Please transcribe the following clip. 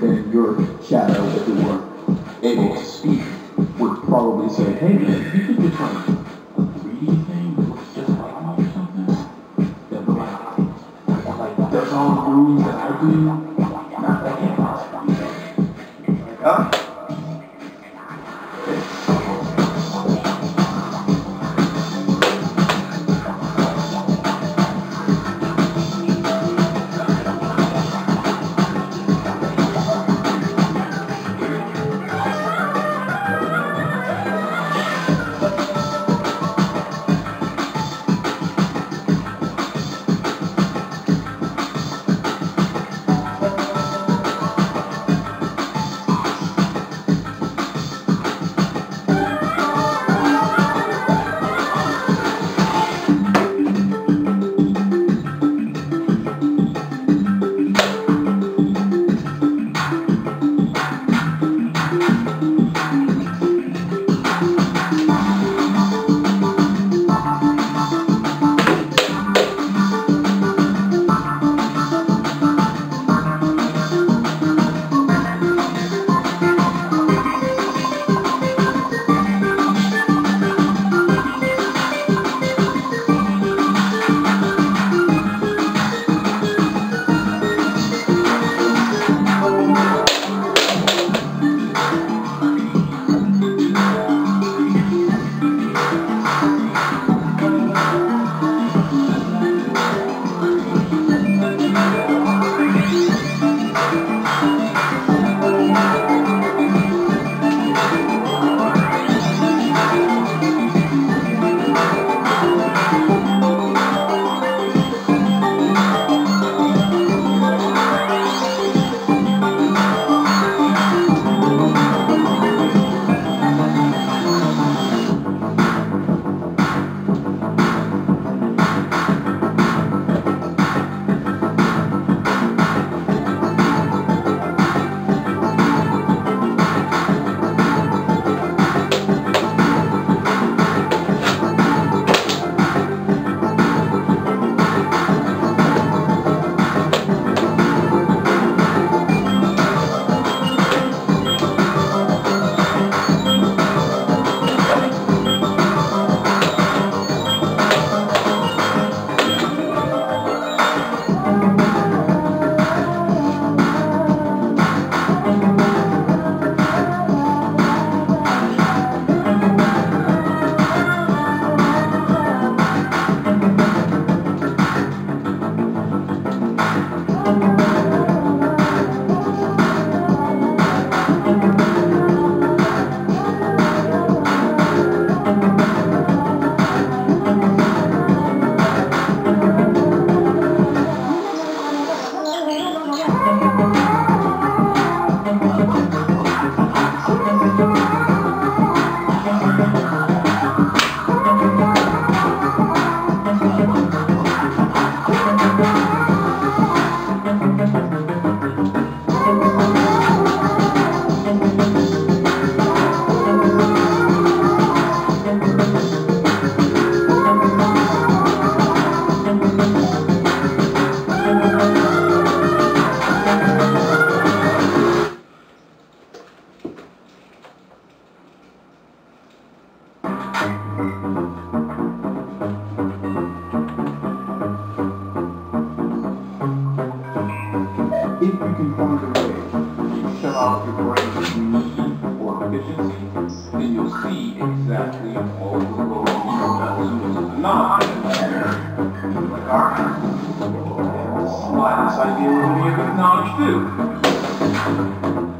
then your shadow, if it weren't able to speak, would probably say, hey man, you could just like a 3D thing that looks just like me or something. That like, like does all the moves that I do. Not that be. Huh? Off your brain's need or efficiency, then you'll see exactly little bells and whistles. Not like our slide this idea with me of knowledge too.